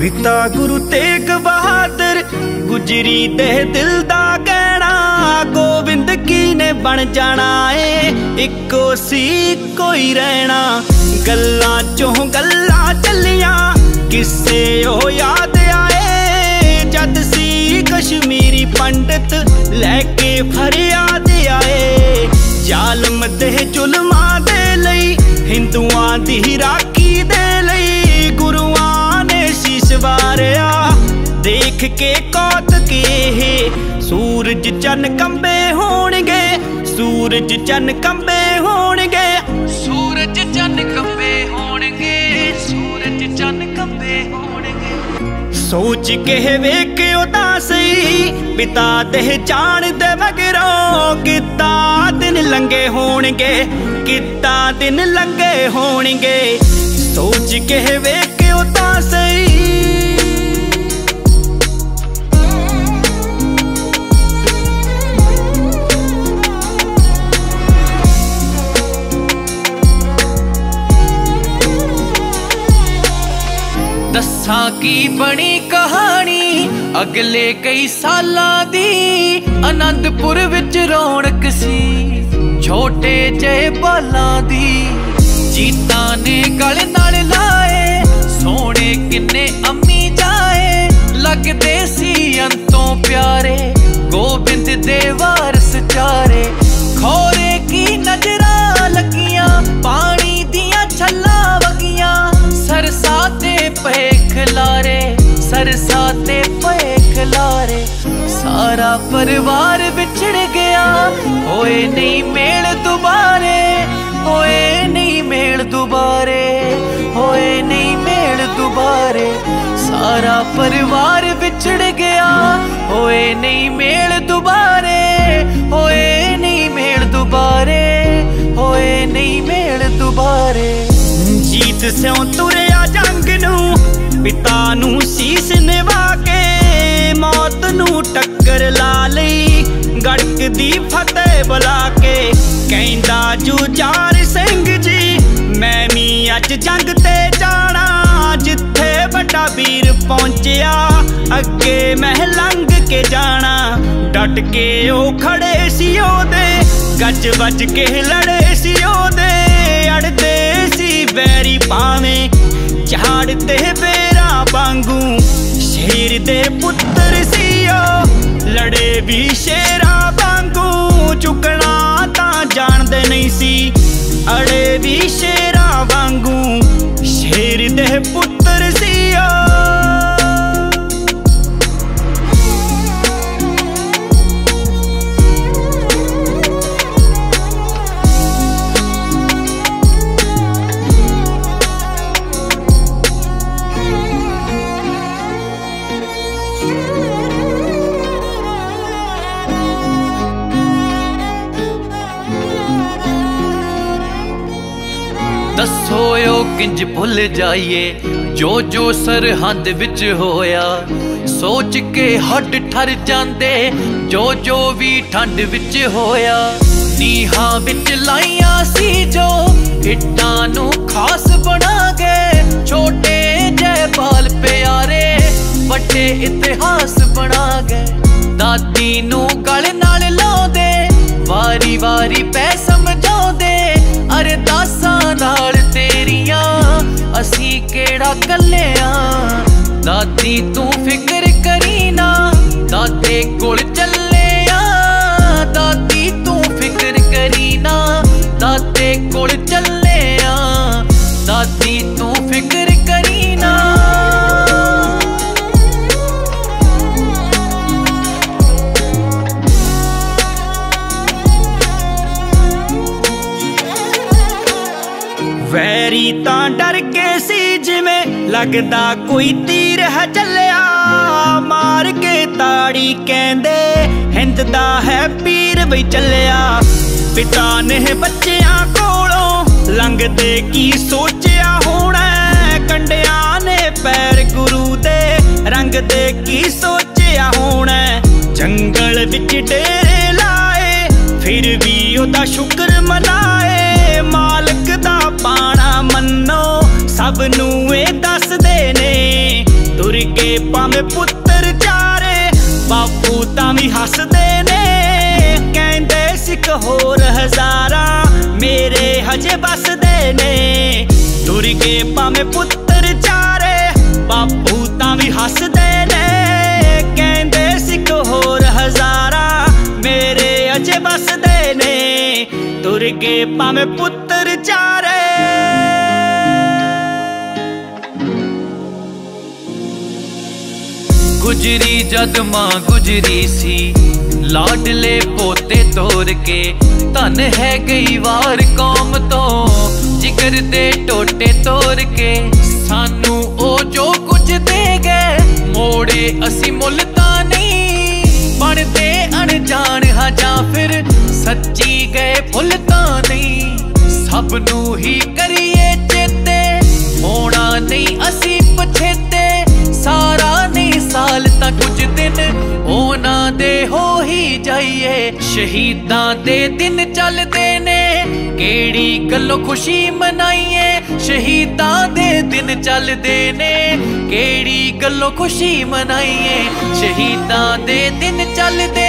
ਪਿਤਾ ਗੁਰੂ ਤੇਗ ਬਹਾਦਰ ਗੁਜਰੀ ਦੇ ਦਿਲ ਦਾ ਕਹਿਣਾ ਗੋਬਿੰਦ ਕੀ ਨੇ ਬਣ ਜਾਣਾ ਏ? ਇੱਕੋ ਸੀ ਕੋਈ ਰਹਿਣਾ। ਗੱਲਾਂ ਚੋਂ ਗੱਲਾਂ ਚੱਲੀਆਂ, ਕਿਸੇ ਉਹ ਯਾਦ ਆਏ? ਜਦ ਸੀ ਕਸ਼ਮੀਰੀ ਪੰਡਤ ਲੈ ਕੇ ਫਰਿਆਦ ਆਏ, ਜ਼ਾਲਮ ਦੇ ਜ਼ੁਲਮਾਂ ਦੇ ਲਈ ਹਿੰਦੂਆਂ ਦੀ ਰਾਖੀ ਦੇਖ ਕੇ ਕੌਤਕ ਸੂਰਜ ਚੰਨ ਕੰਬੇ ਹੋਣਗੇ ਸੂਰਜ ਚੰਨ ਕੰਬੇ ਹੋਣਗੇ। ਸੂਰਜ ਚੰਨ ਕੰਬੇ ਹੋਣਗੇ ਸੂਰਜ ਚੰਨ ਕੰਬੇ ਹੋਣਗੇ। ਸੋਚ ਕੇ ਵੇਖ ਉਹਦਾ ਸਹੀ ਪਿਤਾ ਦੇ ਜਾਣ ਦੇ ਮਗਰੋਂ ਕਿਤਾ ਦਿਨ ਲੰਗੇ ਹੋਣਗੇ ਕਿਤਾ ਦਿਨ ਲੰਗੇ ਹੋਣਗੇ। ਸੋਚ ਕੇ ਵੇਖ ਉਹਦਾ ਸਹੀ ਕੀ ਬਣੀ ਕਹਾਣੀ? ਅਗਲੇ ਕਈ ਸਾਲਾਂ ਦੀ ਆਨੰਦਪੁਰ ਵਿੱਚ ਰੌਣਕ ਸੀ। ਛੋਟੇ ਜਿਹੇ ਬਾਲਾਂ ਦੀ ਜੀਤਾਂ ਨੇ ਗਲ ਨਾਲ ਸਰਸਾ ਤੇ ਪਏ ਖਲਾਰੇ ਸਾਰਾ ਪਰਿਵਾਰ ਵਿਛੜ ਗਿਆ। ਹੋਏ ਨਹੀਂ ਮੇਲ ਦੁਬਾਰੇ। ਹੋਏ ਨਹੀਂ ਮੇਲ ਦੁਬਾਰੇ। ਹੋਏ ਨਹੀਂ ਮੇਲ ਦੁਬਾਰੇ। ਸਾਰਾ ਪਰਿਵਾਰ ਵਿਛੜ ਗਿਆ। ਹੋਏ ਨਹੀਂ ਮੇਲ ਦੁਬਾਰੇ। ਹੋਏ ਪਿਤਾ ਨੂੰ ਸੀਸ ਨਿਵਾ ਕੇ ਮੌਤ ਨੂੰ ਟੱਕਰ ਲਾ ਲਈ ਗੜਕਦੀ ਫਤਿਹ ਬੁਲਾ ਕੇ ਕਹਿੰਦਾ ਜੁਝਾਰ ਸਿੰਘ ਜੀ, ਮੈਂ ਵੀ ਅੱਜ ਜੰਗ ਤੇ ਜਾਣਾ, ਜਿੱਥੇ ਵੱਡਾ ਵੀਰ ਪਹੁੰਚਿਆ, ਅੱਗੇ ਮੈਂ ਲੰਘ ਕੇ ਜਾਣਾ। ਡਟ ਕੇ ਉਹ ਖੜੇ ਸੀ ਉਹਦੇ, ਗੱਜ ਵੱਜ ਕੇ ਲੜੇ ਸੀ ਉਹਦੇ, ਅੜਦੇ ਸੀ ਵੈਰੀ ਪਾਵੇਂ ਝਾੜ ਤੇ ਬੇਰਾ ਵਾਂਗੂ ਸ਼ੇਰ ਦੇ ਪੁੱਤਰ ਸੀ ਉਹ ਲੜੇ ਵੀ ਸ਼ੇਰਾ ਵਾਂਗੂ। ਚੁਕਣਾ ਤਾਂ ਜਾਣਦੇ ਨਹੀਂ ਸੀ, ਅੜੇ ਵੀ ਸ਼ੇਰਾ ਵਾਂਗੂ। ਸ਼ੇਰ ਦੇ ਪੁੱਤਰ ਸੀ ਉਹ ਦੱਸੋ ਕਿੰਜ ਭੁੱਲ ਜਾਈਏ, ਜੋ ਜੋ ਸਰਹੰਦ ਵਿੱਚ ਹੋਇਆ। ਸੋਚ ਕੇ ਹੱਡ ਠਰ ਜਾਂਦੇ, ਜੋ ਜੋ ਵੀ ਠੰਡ ਵਿੱਚ ਹੋਇਆ। ਨੀਹਾਂ ਵਿੱਚ ਲਾਈਆਂ ਸੀ ਜੋ, ਇੱਟਾਂ ਨੂੰ ਖਾਸ ਬਣਾ ਗਏ ਛੋਟੇ ਜੈਪਾਲ ਪਿਆਰੇ, ਵੱਡੇ ਇਤਿਹਾਸ ਬਣਾ ਗਏ ਦਾਦੀ ਨੂੰ ਗਲ ਨਾਲ ਲਾਉਂਦੇ, ਵਾਰੀ ਵਾਰੀ ਪੈਸੇ ਦਾਦੀ, ਤੂੰ ਫਿਕਰ ਕਰੀ ਨਾ। ਦਾਦੇ ਕੋਲ ਚੱਲਿਆ। ਦਾਦੀ, ਤੂੰ ਫਿਕਰ ਕਰੀ ਨਾ। ਦਾਦੇ ਕੋਲ ਚੱਲਿਆ। ਦਾਦੀ, ਤੂੰ ਫਿਕਰ ਕਰੀ ਨਾ। ਵੈਰੀ ਤਾਂ ਡਰ ਕੇ ਸੀ ਲੱਗਦਾ ਕੋਈ ਤੀਰ ਹੈ ਚੱਲਿਆ। ਮਾਰ ਕੇ ਤਾੜੀ ਕਹਿੰਦੇ, ਹਿੰਦ ਦਾ ਹੈ ਪੀਰ ਵੀ ਚੱਲਿਆ। ਪਿਤਾ ਨੇ ਬੱਚਿਆਂ ਕੋਲੋਂ ਲੰਘਦੇ ਕੀ ਸੋਚਿਆ ਹੋਣਾ ਕੰਡਿਆਂ ਨੇ ਪੈਰ ਗੁਰੂ ਦੇ ਰੰਗ ਦੇ ਕੀ ਸੋਚਿਆ ਹੋਣਾ ਜੰਗਲ ਵਿੱਚ ਡੇਰੇ ਲਾਏ, ਫਿਰ ਵੀ ਉਹਦਾ ਸ਼ੁਕਰ ਮਨਾਏ ਦਾ ਭਾਵੇਂ ਪੁੱਤਰ ਚਾਰੇ। ਬਾਪੂ ਤਾਂ ਵੀ ਹੱਸਦੇ ਨੇ। ਕਹਿੰਦੇ ਸਿੱਖ ਹੋਰ ਹਜ਼ਾਰਾਂ ਮੇਰੇ ਹਜੇ ਬਸਦੇ ਨੇ। ਤੁਰ ਕੇ ਭਾਵੇਂ ਪੁੱਤਰ ਚਾਰੇ, ਬਾਪੂ ਤਾਂ ਵੀ ਹੱਸਦੇ ਨੇ। ਕਹਿੰਦੇ ਸਿੱਖ ਹੋਰ ਹਜ਼ਾਰਾਂ ਮੇਰੇ ਅਜੇ ਬਸਦੇ ਨੇ। ਤੁਰ ਕੇ ਭਾਵੇਂ ਪੁੱਤਰ ਗੁਜਰੀ ਜਦ ਮਾਂ ਗੁਜਰੀ ਸੀ ਲਾਡਲੇ ਪੋਤੇ ਤੋਰ ਕੇ। ਧਨ ਹੈ ਗਈ ਵਾਰ ਕੌਮ ਤੋਂ, ਜਿਗਰ ਦੇ ਟੋਟੇ ਤੋਰ ਕੇ। ਸਾਨੂੰ ਉਹ ਜੋ ਕੁਝ ਦੇ ਗਏ ਮੋੜੇ ਅਸੀਂ ਮੁੱਲ ਤਾਂ ਨਹੀਂ। ਬਣਦੇ ਅਣਜਾਣ ਹਾਂ ਜਾਂ ਫਿਰ ਸੱਚੀ ਗਏ ਫੁੱਲ ਤਾਂ ਨਹੀਂ। ਸਭ ਨੂੰ ਹੀ ਕਰੀਏ ਚੇਤੇ, ਹੋਣਾ ਨਹੀਂ ਅਸੀਂ ਪਛੇਤੇ ਸਾਰਾ ਸਾਲ ਤਾਂ ਕੁਝ ਦਿਨ ਉਹਨਾਂ ਦੇ ਹੋ ਹੀ ਜਾਈਏ। ਸ਼ਹੀਦਾਂ ਦੇ ਦਿਨ ਚੱਲਦੇ ਨੇ, ਕਿਹੜੀ ਗੱਲੋਂ ਖੁਸ਼ੀ ਮਨਾਈਏ? ਸ਼ਹੀਦਾਂ ਦੇ ਦਿਨ ਚੱਲਦੇ ਨੇ, ਕਿਹੜੀ ਗੱਲੋਂ ਖੁਸ਼ੀ ਮਨਾਈਏ? ਸ਼ਹੀਦਾਂ ਦੇ ਦਿਨ ਚੱਲਦੇ